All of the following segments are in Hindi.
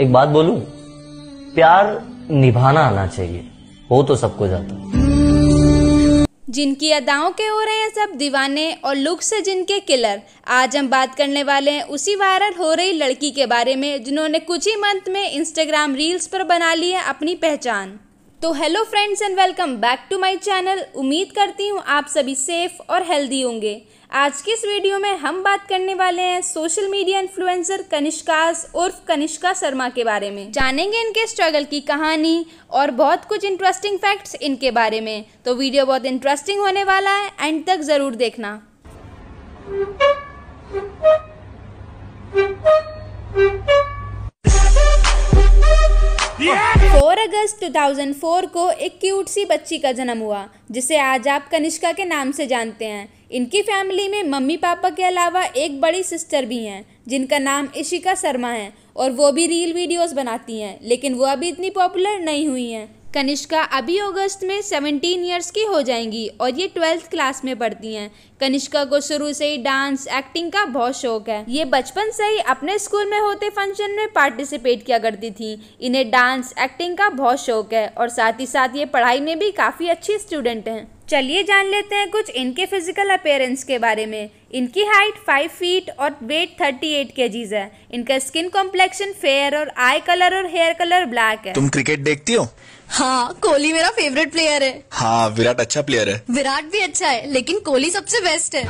एक बात बोलूँ? प्यार निभाना आना चाहिए। हो तो सबको जाता जिनकी अदाओं के हो रहे हैं सब दीवाने और लुक से जिनके किलर। आज हम बात करने वाले हैं उसी वायरल हो रही लड़की के बारे में, जिन्होंने कुछ ही मंथ में इंस्टाग्राम रील्स पर बना ली है अपनी पहचान। तो hello friends and welcome back to my channel उम्मीद करती हूँ आप सभी सेफ़ और हेल्दी होंगे। आज की इस वीडियो में हम बात करने वाले हैं सोशल मीडिया इन्फ्लुएंसर कनिष्कास उर्फ़ कनिष्का शर्मा के बारे में। जानेंगे इनके स्ट्रगल की कहानी और बहुत कुछ इंटरेस्टिंग फैक्ट्स इनके बारे में। तो वीडियो बहुत इंटरेस्टिंग होने वाला है एंड तक ज़रूर देखना। फोर अगस्त 2004 को एक क्यूट सी बच्ची का जन्म हुआ, जिसे आज आप कनिष्का के नाम से जानते हैं। इनकी फैमिली में मम्मी पापा के अलावा एक बड़ी सिस्टर भी हैं, जिनका नाम इशिका शर्मा है। और वो भी रील वीडियोस बनाती हैं, लेकिन वो अभी इतनी पॉपुलर नहीं हुई हैं। कनिष्का अभी अगस्त में 17 इयर्स की हो जाएँगी और ये ट्वेल्थ क्लास में पढ़ती हैं। कनिष्का को शुरू से ही डांस एक्टिंग का बहुत शौक है। ये बचपन से ही अपने स्कूल में होते फ़ंक्शन में पार्टिसिपेट किया करती थी। इन्हें डांस एक्टिंग का बहुत शौक है और साथ ही साथ ये पढ़ाई में भी काफ़ी अच्छी स्टूडेंट हैं। चलिए जान लेते हैं कुछ इनके फ़िज़िकल अपेयरेंस के बारे में। इनकी हाइट फाइव फीट और वेट थर्टी एट के है। इनका स्किन कॉम्प्लेक्शन फेयर और आई कलर और हेयर कलर ब्लैक है। तुम क्रिकेट देखती हो? हाँ कोहली मेरा फेवरेट प्लेयर है। हाँ विराट अच्छा प्लेयर है। विराट भी अच्छा है लेकिन कोहली सबसे बेस्ट है।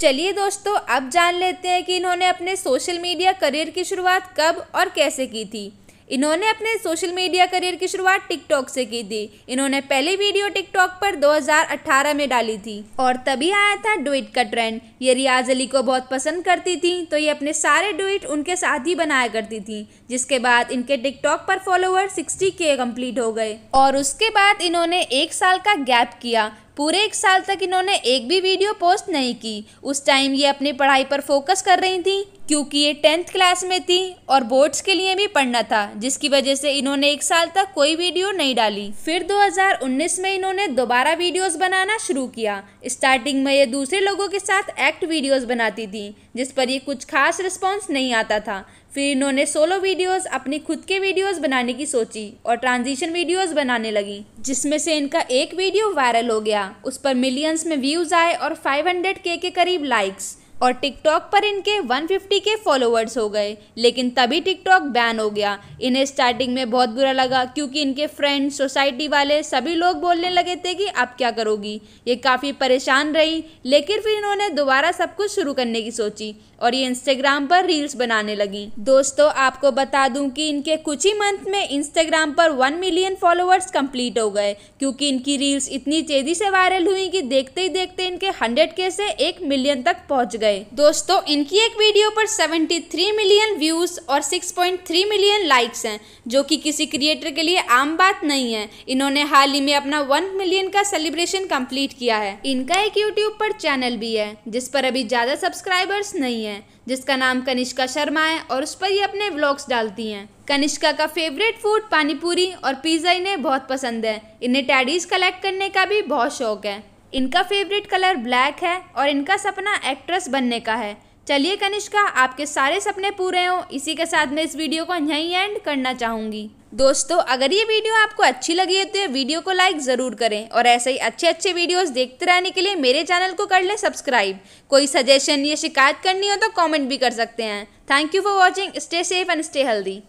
चलिए दोस्तों अब जान लेते हैं कि इन्होंने अपने सोशल मीडिया करियर की शुरुआत कब और कैसे की थी। इन्होंने अपने सोशल मीडिया करियर की शुरुआत टिकटॉक से की थी। इन्होंने पहली वीडियो टिकटॉक पर 2018 में डाली थी। और तभी आया था डुइट का ट्रेंड ये रियाज अली को बहुत पसंद करती थी तो ये अपने सारे डुइट उनके साथ ही बनाया करती थी, जिसके बाद इनके टिकटॉक पर फॉलोअर 60 के कंप्लीट हो गए। और उसके बाद इन्होंने एक साल का गैप किया पूरे एक साल तक इन्होंने एक भी वीडियो पोस्ट नहीं की। उस टाइम ये अपनी पढ़ाई पर फोकस कर रही थी, क्योंकि ये टेंथ क्लास में थी और बोर्ड्स के लिए भी पढ़ना था, जिसकी वजह से इन्होंने एक साल तक कोई वीडियो नहीं डाली। फिर 2019 में इन्होंने दोबारा वीडियोस बनाना शुरू किया। स्टार्टिंग में ये दूसरे लोगों के साथ एक्ट वीडियोस बनाती थी जिस पर ये कुछ खास रिस्पॉन्स नहीं आता था। फिर इन्होंने सोलो वीडियोस अपनी खुद के वीडियोस बनाने की सोची और ट्रांजिशन वीडियोस बनाने लगी, जिसमें से इनका एक वीडियो वायरल हो गया। उस पर मिलियंस में व्यूज़ आए और 500 के के करीब लाइक्स और टिकटॉक पर इनके 150 के फॉलोअर्स हो गए। लेकिन तभी टिकटॉक बैन हो गया। इन्हें स्टार्टिंग में बहुत बुरा लगा, क्योंकि इनके फ्रेंड्स सोसाइटी वाले सभी लोग बोलने लगे थे कि अब क्या करोगी। ये काफ़ी परेशान रही, लेकिन फिर इन्होंने दोबारा सब कुछ शुरू करने की सोची और ये इंस्टाग्राम पर रील्स बनाने लगी। दोस्तों, आपको बता दूँ कि इनके कुछ ही मंथ में इंस्टाग्राम पर वन मिलियन फॉलोअर्स कंप्लीट हो गए, क्योंकि इनकी रील्स इतनी तेज़ी से वायरल हुई कि देखते ही देखते इनके हंड्रेड के से एक मिलियन तक पहुँच गए। दोस्तों, इनकी एक वीडियो पर 73 मिलियन व्यूज़ और 6.3 मिलियन लाइक्स हैं, जो कि किसी क्रिएटर के लिए आम बात नहीं है। इन्होंने हाल ही में अपना वन मिलियन का सेलिब्रेशन कंप्लीट किया है। इनका एक यूट्यूब पर चैनल भी है, जिस पर अभी ज़्यादा सब्सक्राइबर्स नहीं है, जिसका नाम कनिष्का शर्मा है और उस पर ये अपने व्लॉग्स डालती हैं। कनिष्का का फेवरेट फ़ूड पानीपुरी और पिज़्ज़ा इन्हें बहुत पसंद है। इन्हें टैडीज कलेक्ट करने का भी बहुत शौक है। इनका फेवरेट कलर ब्लैक है और इनका सपना एक्ट्रेस बनने का है। चलिए कनिष्का, आपके सारे सपने पूरे हों। इसी के साथ मैं इस वीडियो को यहीं एंड करना चाहूँगी। दोस्तों, अगर ये वीडियो आपको अच्छी लगी है तो ये वीडियो को लाइक ज़रूर करें और ऐसे ही अच्छे अच्छे वीडियोस देखते रहने के लिए मेरे चैनल को कर लें सब्सक्राइब कोई सजेशन या शिकायत करनी हो तो कमेंट भी कर सकते हैं। Thank you for watching stay safe and stay healthy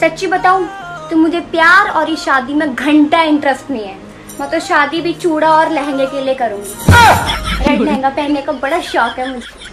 सच्ची बताऊँ तो मुझे प्यार और इस शादी में घंटा इंटरेस्ट नहीं है। मैं तो शादी भी चूड़ा और लहंगे के लिए करूँगी। रेड लहंगा पहनने का बड़ा शौक है मुझे।